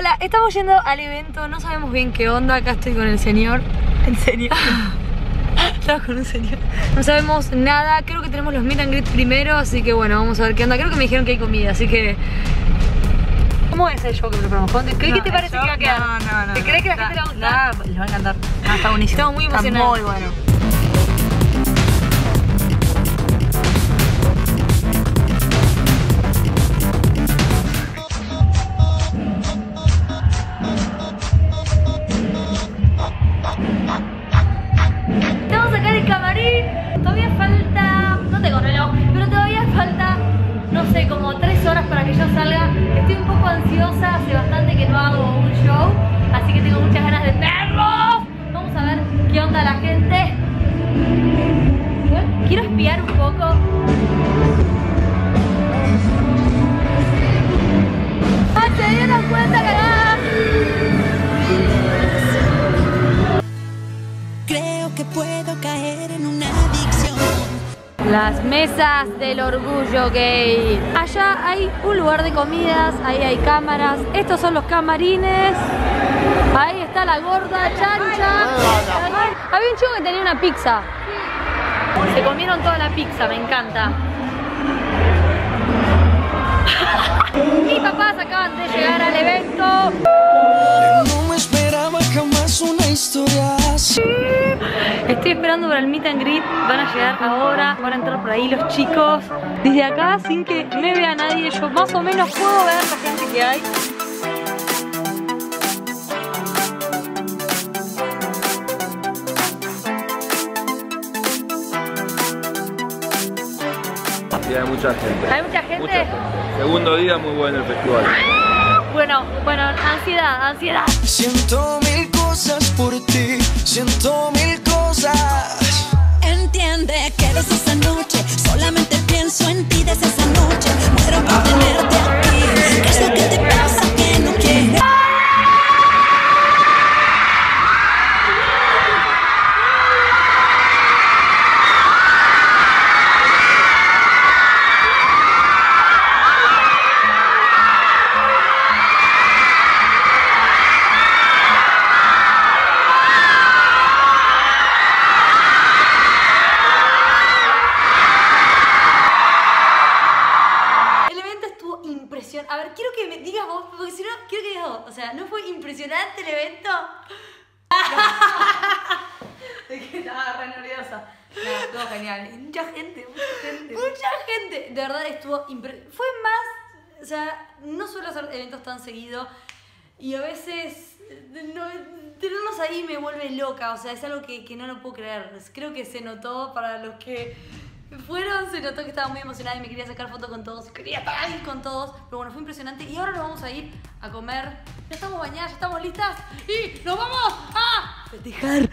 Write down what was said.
Hola, estamos yendo al evento, no sabemos bien qué onda, acá estoy con el señor. ¿En serio? Estamos con un señor. No sabemos nada, creo que tenemos los meet and greet primero, así que bueno, vamos a ver qué onda. Creo que me dijeron que hay comida, así que... ¿Cómo es el show que preparamos? ¿Qué, ¿Qué No, te parece ¿eso? que va a quedar? No, no, no. ¿Te crees que la no. gente le va a gustar? No, les va a encantar. Ah, está buenísimo. Estamos muy Está emocionados. muy bueno. No sé, como tres horas para que yo salga. Estoy un poco ansiosa, hace bastante que no hago un show. Así que tengo muchas ganas de Las mesas del orgullo gay. Allá hay un lugar de comidas, ahí hay cámaras. Estos son los camarines. Ahí está la gorda chancha. Había un chico que tenía una pizza. Se comieron toda la pizza, me encanta. Mis papás acaban de llegar al evento. Esperando para el meet and greet. Van a llegar ahora, van a entrar por ahí los chicos. Desde acá, sin que me vea nadie, yo más o menos puedo ver la gente que hay. Sí, hay mucha gente. ¿Hay mucha gente? Mucha gente. Segundo día muy bueno el festival. Bueno, bueno, ansiedad, ansiedad. Siento mil cosas por ti, siento mil cosas. Ver, quiero que me digas vos, porque si no, quiero que digas vos. O sea, ¿no fue impresionante el evento? Es que estaba re nerviosa. No, estuvo genial. Y Mucha gente, mucha gente. Mucha gente. De verdad estuvo. Fue más. O sea, no suelo hacer eventos tan seguido. Y a veces. No, tenerlos ahí me vuelve loca. O sea, es algo que, que no lo puedo creer. Creo que se notó para los que fueron. Se notó que estaba muy emocionada y me quería sacar fotos con todos. Quería estar con todos. Pero bueno, fue impresionante. Y ahora nos vamos a ir a comer. Ya estamos bañadas, ya estamos listas. Y nos vamos a festejar.